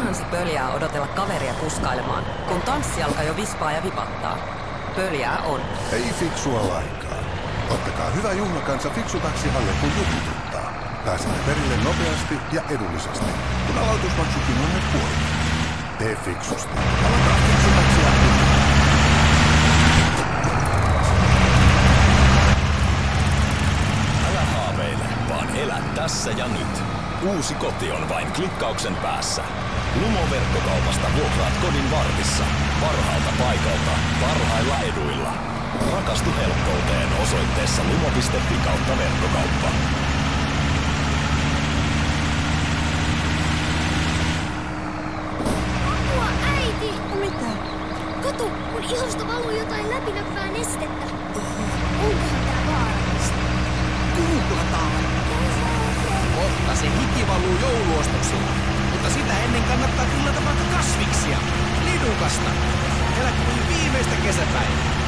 onhan se pöljää odotella kaveria kuskailemaan, kun tanssi alkaa jo vispaa ja vipattaa. Pöljää on. Ei fiksua lainkaan. Ottakaa hyvä juhlakansa fiksutaksi alle, kun juhlituttaa. Pääsemme perille nopeasti ja edullisesti, kun aloitusmaksukin on nyt puoli. Tee fiksusti. Aloita appilla. Älä haaveile, vaan elä tässä ja nyt. Uusi koti on vain klikkauksen päässä. Lumo verkkokaupasta vuokraat kodin vartissa. Parhaalta paikalta, parhailla eduilla. Rakastu helppouteen osoitteessa lumo.fi kautta verkkokauppa. Apua, äiti! Mitä? Kato, mun ihosta valuu jotain läpinäkyvää nestettä. Valuu jouluostoksilla. Mutta sitä ennen kannattaa tilata vaikka kasviksia. Lidukasta. Eläkuun viimeistä kesäpäivää.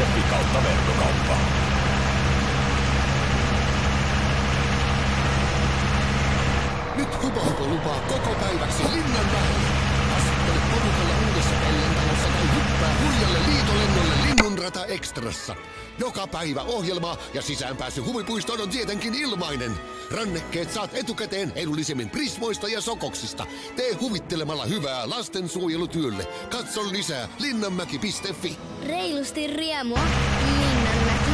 lumo.fi kautta verkkokauppa. Nyt Hubahupo lupaa koko päiväksi Linnanmäelle. Asettele porukalla uudessa pellentalossa tai hyppää huijalle liitolennolle Linnunrata Extrassa. Joka päivä ohjelmaa ja sisäänpääsy huvipuistoon on tietenkin ilmainen. Rannekkeet saat etukäteen edullisemmin Prismoista ja Sokoksista. Tee huvittelemalla hyvää lastensuojelutyölle. Katso lisää linnanmäki.fi. Reilusti riemua, Linnanmäki.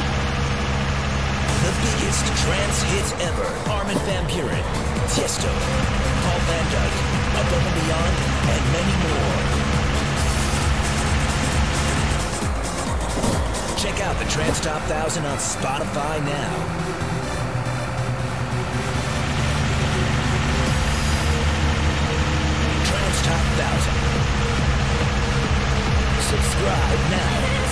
The biggest trance hits ever. Armin van Buren, Tiesto, Paul Van Dyke, Above and Beyond, and many more. Check out the Trans Top 1000 on Spotify now. Trance Top 1000. Subscribe now.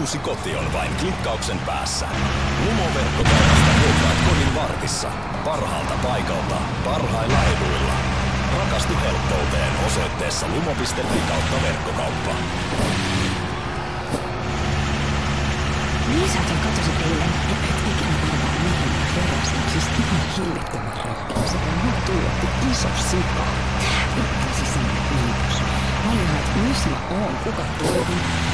Uusi koti on vain klikkauksen päässä. Lumoverkkokaupasta vuokraat kodin vartissa. Parhaalta paikalta, parhailla eduilla. Rakastu helppouteen osoitteessa lumo.fi kautta verkkokauppa. Niin sä katosit eilen, että et ikinä arvaa mihin heräsin. Siis ihan hillittömän röppiä. Se on mua tuijotti iso sika. Vittasi sinne viitos. Mä olin että missä mä oon, kuka toivon.